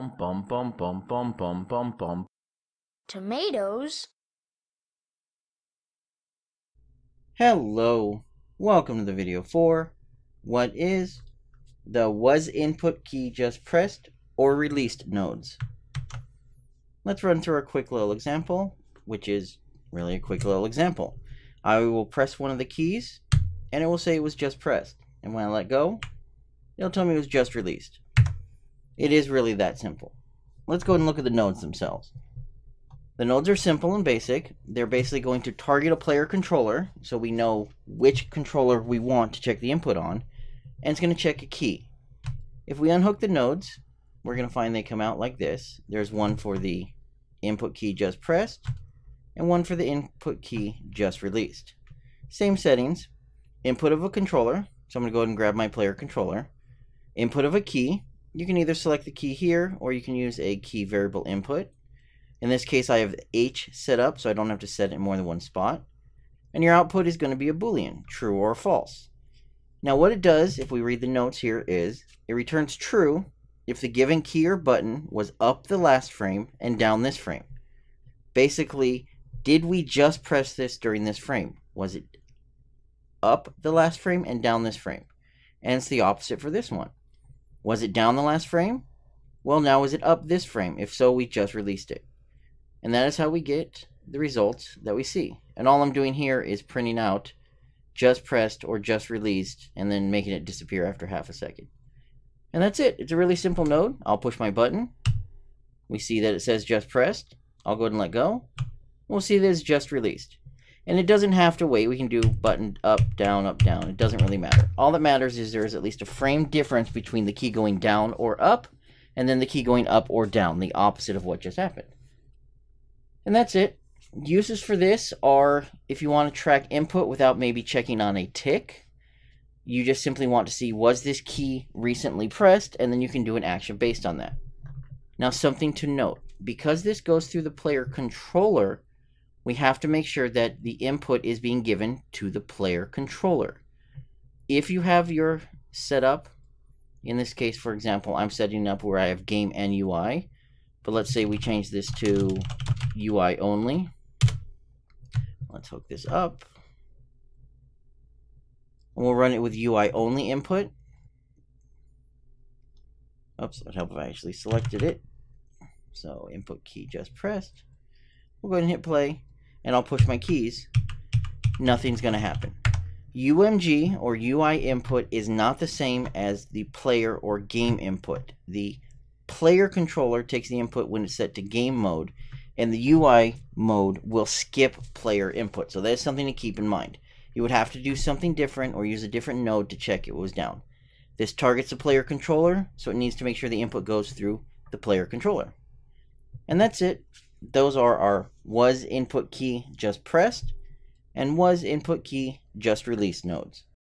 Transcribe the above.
Bum bum bum bum bum bum bum bum. Tomatoes? Hello, welcome to the video for what is the was input key just pressed or released nodes. Let's run through a quick little example, which is really a quick little example. I will press one of the keys and it will say it was just pressed. And when I let go, it'll tell me it was just released. It is really that simple. Let's go and look at the nodes themselves. The nodes are simple and basic. They're basically going to target a player controller, so we know which controller we want to check the input on, and it's going to check a key. If we unhook the nodes, we're going to find they come out like this. There's one for the input key just pressed, and one for the input key just released. Same settings. Input of a controller, so I'm going to go ahead and grab my player controller. Input of a key, you can either select the key here or you can use a key variable input. In this case, I have H set up, so I don't have to set it in more than one spot. And your output is going to be a Boolean, true or false. Now what it does, if we read the notes here, is it returns true if the given key or button was up the last frame and down this frame. Basically, did we just press this during this frame? Was it up the last frame and down this frame? And it's the opposite for this one. Was it down the last frame? Well, now is it up this frame? If so, we just released it. And that is how we get the results that we see. And all I'm doing here is printing out just pressed or just released and then making it disappear after half a second. And that's it. It's a really simple node. I'll push my button. We see that it says just pressed. I'll go ahead and let go. We'll see that it's just released. And it doesn't have to wait. We can do button up, down, up, down. It doesn't really matter. All that matters is there is at least a frame difference between the key going down or up and then the key going up or down, the opposite of what just happened. And that's it. Uses for this are if you want to track input without maybe checking on a tick. You just simply want to see was this key recently pressed and then you can do an action based on that. Now something to note. Because this goes through the player controller, we have to make sure that the input is being given to the player controller. If you have your setup, in this case, for example, I'm setting up where I have game and UI, but let's say we change this to UI only. Let's hook this up. And we'll run it with UI only input. Oops, that'd help if I actually selected it. So input key just pressed. We'll go ahead and hit play, and I'll push my keys. Nothing's going to happen. UMG or UI input is not the same as the player or game input. The player controller takes the input when it's set to game mode, and the UI mode will skip player input. So that's something to keep in mind. You would have to do something different or use a different node to check it was down. This targets the player controller, so it needs to make sure the input goes through the player controller. And that's it. Those are our was input key just pressed and was input key just released nodes.